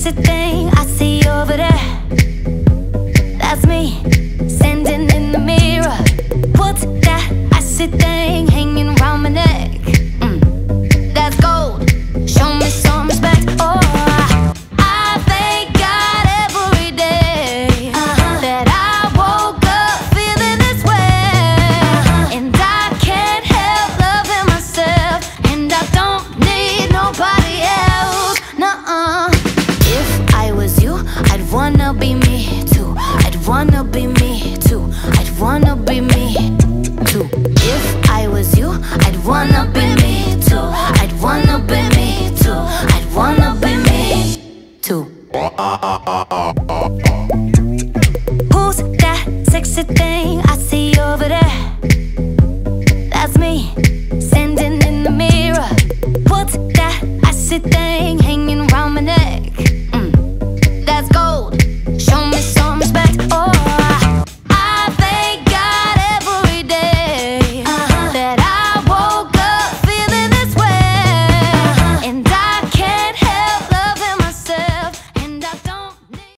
sexy thing I see wanna be me too. If I was you, I'd wanna be me too. I'd wanna be me too. I'd wanna be me too. Uh, uh, uh,